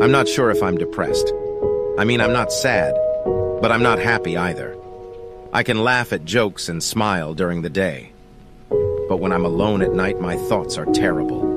I'm not sure if I'm depressed. I mean, I'm not sad, but I'm not happy either. I can laugh at jokes and smile during the day. But when I'm alone at night, my thoughts are terrible.